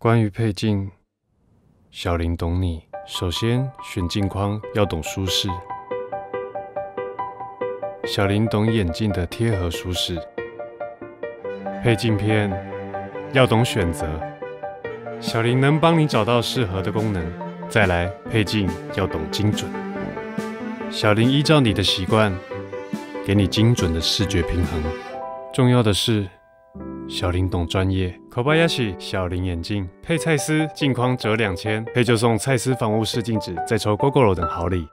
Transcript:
关于配镜，小林懂你。首先选镜框要懂舒适，小林懂眼镜的贴合舒适。配镜片要懂选择，小林能帮你找到适合的功能。再来配镜要懂精准，小林依照你的习惯，给你精准的视觉平衡。重要的是。小林懂专业，Kobayashi 小林眼镜配蔡司镜框折两千，配就送蔡司防雾式镜纸，再抽 GoGoRo 等好礼。